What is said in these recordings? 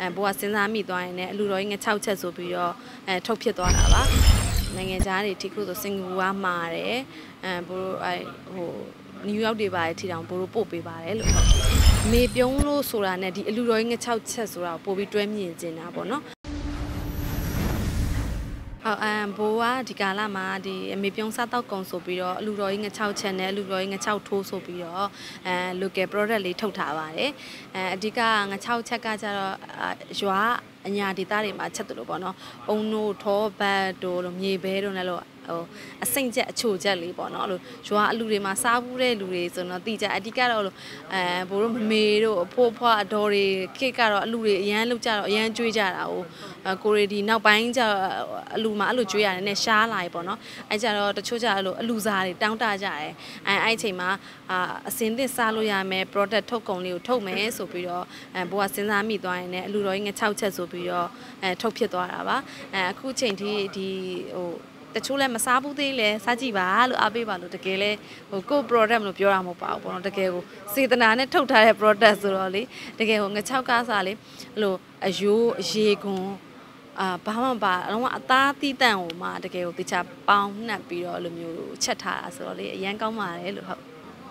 အဲဘိုးကစဉ်းစားမိသွားရင်လည်းအလူတော်ကြီးငါ6ချက်ဆိုပြီးတော့အဲထုတ်ဖြစ်သွားတာပါနိုင်ငံသားတွေထိခုဆိုစင်ကာပူကမှာတယ်အဲဘိုးအဲဟိုနယူးယောက်တွေပါထီတောင်ဘိုးတို့ပို့ပေးပါတယ်လို့ဟုတ်မေပြုံးလို့ဆိုတာနဲ့ဒီအလူတော်ကြီးငါ6ချက်ဆိုတာကိုပို့ပြီးတွဲမြင်ကျင်တာပေါ့နော် ဟုတ်အမ်ဘိုးကဒီကာလမှာဒီအမေပြုံးစားတောက်ကုံဆိုပြီးတော့အလူတော်ကြီးင6ချက်နဲ့အလူတော်ကြီးင6ထိုးဆိုပြီးတော့အဲ local product လေးထုတ်ထားပါတယ်အဲအဓိကင6ချက်ကကျတော့ရွာအညာဒေသတွေမှာချက်တယ်လို့ပေါ့နော်အုံနို့ထောဘတ်တို့လိုမြေဘဲတို့နဲ့လို့ ဟိုအစိမ့်ချက်အချိုချက်လေးပေါ့နော်အဲ့လိုရွာအလူတွေမှာစားဘူးတဲ့လူတွေဆိုတော့တိကျအဓိကတော့လို့အဲဘိုးတို့မမေတို့အဖိုးဖွားအတော်တွေခေတ်ကတော့အလူတွေအရန်လောက်ကြတော့အရန်ကြွေးကြတာဟိုကိုရီဒီနောက်ပိုင်းကျအလူမှာအဲ့လိုကြွေးရတယ်နဲ့ရှားလာပြီပေါ့နော်အဲ့ကြတော့တချို့ကျအဲ့လိုအလူစားတွေတောင်းတကြတယ်အဲအဲ့အချိန်မှာအာအစင်သစ်စားလို့ရမယ် product ထုတ်ကုန်လေးကိုထုတ်မယ်ဆိုပြီးတော့အဲဘိုးကစဉ်းစားမိသွားရင်လည်းအလူတော်ကြီးင6ချက်ဆိုပြီးတော့အဲထုတ်ဖြစ်သွားတာပါအဲအခုချိန်ထိဒီဟို တချို့လည်းမစားဘူးသေးလဲစားကြည့်ပါလို့အားပေးပါလို့တကယ်လဲဟိုကို product လို့ပြောတာမဟုတ်ပါဘူးပေါ့နော်တကယ်ကိုစေတနာနဲ့ထုတ်ထားတဲ့ product ဆိုတော့လေတကယ်ဟိုငချောက်ကားစားလေအဲ့လိုအယိုးအရေကွန်အာဘာမှပါအလုံးအသားတီးတန့်ဟိုမှာတကယ်ကိုတခြားပေါင်းနှက်ပြီးတော့အဲ့လိုမျိုးချက်ထားတာဆိုတော့လေအရန်ကောင်းပါတယ်လို့ဟုတ်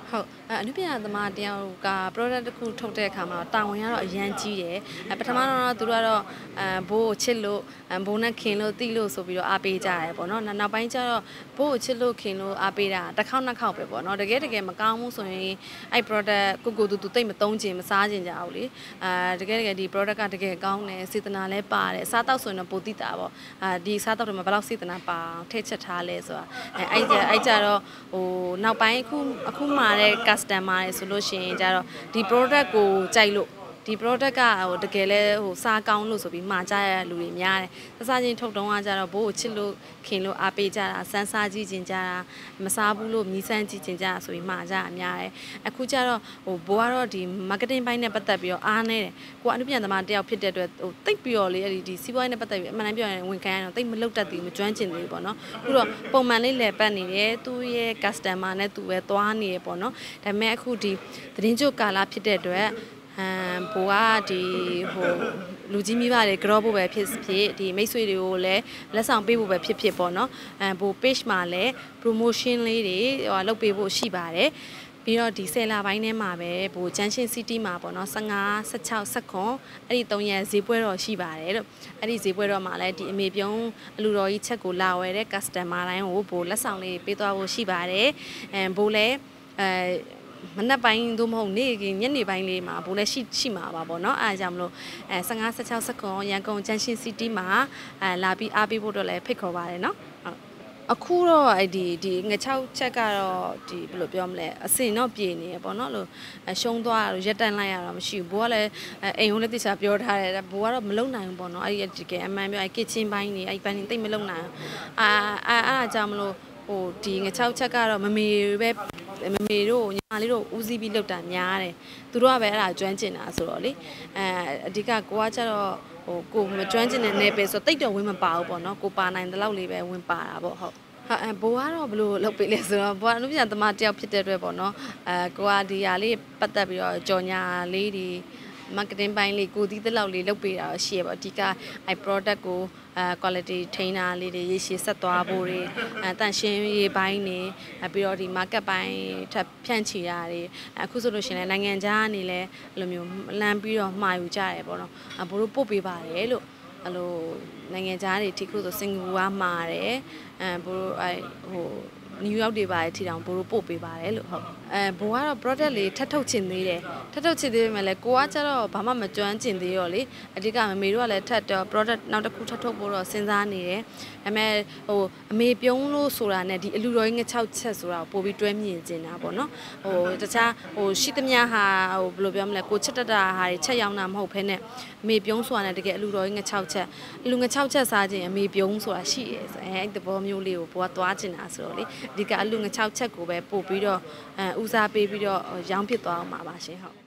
ဟုတ်အနုပညာသမားတယောက်က product တစ်ခုထုတ်တဲ့အခါမှာတာဝန်ကတော့အရန်ကြီးတယ်ပထမတော့သူတို့ကတော့အဲဘိုးကိုချစ်လို့ဘိုးနဲ့ခင်လို့တီးလို့ဆိုပြီးတော့အားပေးကြတယ်ပေါ့နော်နောက်ပိုင်းကျတော့ဘိုးကိုချစ်လို့ခင်လို့အားပေးတာတစ်ခေါက်နှစ်ခေါက်ပဲပေါ့နော်တကယ်တကယ်မကောင်းဘူးဆိုရင်အဲ့ product ကိုကိုတူတူတိတ်မသုံးချင်မစားချင်ကြဘူးလေအာတကယ်တကယ်ဒီ product ကတကယ်ကောင်းတယ်စေတနာလည်းပါတယ်စားတောက်ဆိုရင်တော့ပိုတိတာပေါ့အာဒီစားတောက်တွေမှာဘယ်လောက်စေတနာပါထည့်ချက်ထားလဲဆိုတာအဲအဲ့အဲ့ကြတော့ဟိုနောက်ပိုင်းအခုအခုမှတဲ့ customer တွေဆိုလို့ရှိရင်ကြတော့ဒီ product ကိုကြိုက်လို့ ဒီ product ကဟိုတကယ်လဲဟိုစားကောင်းလို့ဆိုပြီးမှာကြရတဲ့လူတွေများတယ်။စစချင်းထုတ်တုံးကကြတော့ဘိုးကိုချစ်လို့ခင်လို့အားပေးကြတာစမ်းစားကြည့်ကျင်ကြတာမစားဘူးလို့မြည်ဆန်းကြည့်ကျင်ကြတာဆိုပြီးမှာကြတာများတယ်။အခုကျတော့ဟိုဘိုးကတော့ဒီ marketing ဘိုင်းနဲ့ပတ်သက်ပြီးတော့အားနေတယ်။ကိုကအနုပညာသမားတယောက်ဖြစ်တဲ့အတွက်ဟိုတိတ်ပြီးတော့လေအဲ့ဒီဒီစီးပွားရေးနဲ့ပတ်သက်ပြီးအမှန်တမ်းပြောရင်ဝန်ခံရတော့တိတ်မလုတ်တတ်သေးဘူးမကျွမ်းကျင်သေးဘူးပေါ့နော်။အခုတော့ပုံမှန်လေးလည်ပတ်နေတယ်သူ့ရဲ့ customer နဲ့သူပဲသွားနေရပေါ့နော်။ဒါပေမဲ့အခုဒီသတင်းကြိုကာလဖြစ်တဲ့အတွက် ဟမ်ဘိုကဒီဟိုလူကြီးမိဘတွေကြောဖို့ပဲဖြစ်ဖြစ်ဒီမိတ်ဆွေတွေကိုလည်းလက်ဆောင်ပေးဖို့ပဲဖြစ်ဖြစ်ပေါ့နော်အဲဘို page မှာလည်း promotion လေးတွေဟိုလုပ်ပေးဖို့ရှိပါတယ်ပြီးတော့ဒီဆယ်လပိုင်းထဲမှာပဲဘိုချမ်းရှင်စီးတီးမှာပေါ့နော်15 16 19အဲ့ဒီ3ရက်ဈေးပွဲတော့ရှိပါတယ်လို့အဲ့ဒီဈေးပွဲတော့မှာလည်းဒီအမေပြုံးအလူတော်ကြီးချက်ကိုလာဝယ်တဲ့ customer တိုင်းကိုဘိုလက်ဆောင်လေးပေးသွားဖို့ရှိပါတယ်အဲဘိုလည်းအဲ မနက်ပိုင်းသို့မဟုတ်နေ့ကညနေပိုင်းလေးမှာဘိုးလည်းရှိရှိမှာပါပေါ့နော်အဲဒါကြောင့်မလို့အဲ15 16စက္ကွန်ရန်ကုန်ဂျန်ရှင်စီးတီးမှာအဲလာပြီးအားပေးဖို့တော့လည်းဖိတ်ခေါ်ပါတယ်နော်ဟုတ်အခုတော့အဲ့ဒီဒီငချောက်ချက်ကတော့ဒီဘယ်လိုပြောမလဲအစင်တော့ပြေနေရပေါ့နော်လို့ရှုံးသွားရရက်တန်လိုက်ရတော့မရှိဘူးဘိုးကလည်းအိမ်ကိုလည်းတိကျပြောထားတယ်ဘိုးကတော့မလုံနိုင်ဘူးပေါ့နော်အဲ့ဒီတကယ်အမှန်ပြောအဲ့ကစ်ချင်းပိုင်းနေအဲ့ဘန်းနေတိတ်မလုံနိုင်အာအာအဲ့ဒါကြောင့်မလို့ ဟိုဒီငချောက်ချက်ကတော့မမေပဲမမေတို့ညီမလေးတို့ဦးစီးပြီးလုပ်တာများတယ်သူတို့ကပဲအဲ့ဒါကျွမ်းကျင်တာဆိုတော့လေအဲအဓိကကိုကကျတော့ဟိုကိုမကျွမ်းကျင်တဲ့နယ်ပယ်ဆိုတိတ်တော့ဝင်မပါဘူးပေါ့နော်ကိုပါနိုင်တဲ့လောက်လေးပဲဝင်ပါတာပေါ့ဟုတ်ဟာအဲဘိုးကတော့ဘလို့လုပ်ပေးလဲဆိုတော့ဘိုးကအနုပညာသမားတယောက်ဖြစ်တဲ့အတွက်ပေါ့နော်အဲကိုကဒီဟာလေးပတ်သက်ပြီးတော့ကြော်ညာလေးဒီ marketing ပိုင်းလေးကိုသီးတဲ့လောက်လေးလုပ်ပေးတာရှိရပါအဓိကအဲ product ကိုအဲ quality ထိန်းတာလေးတွေရေရှည်ဆက်သွားဖို့တွေအဲတန်ရှင်းရေးပိုင်းနေပြီးတော့ဒီ market ပိုင်းထပ်ဖြန့်ချီတာတွေအခုဆိုလို့ရှိရင်နိုင်ငံခြားကနေလည်းအဲ့လိုမျိုးလမ်းပြီးတော့မှာယူကြတယ်ပေါ့နော်ဘို့တို့ပို့ပေးပါတယ်လို့အဲ့လိုနိုင်ငံခြားတွေထိခုဆိုစင်ကာပူကမှာတယ်အဲဘို့တို့အဲဟို နယူးယောက်တွေပါထီတောင်ဘိုးတို့ပို့ပေးပါတယ်လို့ဟုတ်အဲဘိုးကတော့ product လေးထပ်ထုတ်ချင်သေးတယ်ထပ်ထုတ်ချင်သေးပေမဲ့လည်းကိုကကျတော့ဘာမှမကျွမ်းကျင်သေးရောလေအဓိကမမေတို့ကလည်းထပ်တော့ product နောက်တစ်ခုထပ်ထုတ်ဖို့တော့စဉ်းစားနေတယ်ဒါပေမဲ့ဟိုအမေပြုံးလို့ဆိုတာနဲ့ဒီအလူတော်ကြီးင6ချက်ဆိုတာကိုပို့ပြီးတွဲမြင်ကျင်တာပေါ့နော်ဟိုတခြားဟိုရှိသမျှဟာဟိုဘယ်လိုပြောမလဲကိုချက်တက်တာဟာတွေချက်ရောင်းတာမဟုတ်ဘဲနဲ့အမေပြုံးဆိုတာနဲ့တကယ်အလူတော်ကြီးင6ချက်အလူင6ချက်စားခြင်းအမေပြုံးဆိုတာရှိရဲဆိုအဲအဲ့ဒီဘောမျိုးလေးကိုဘိုးကသွားကျင်တာဆိုတော့လေအဓိကအလူင6ချက်ကိုပဲပို့ပြီးတော့အဲဦးစားပေးပြီးတော့ရောင်းဖြစ်သွားအောင်ပါပါရှင်ဟုတ်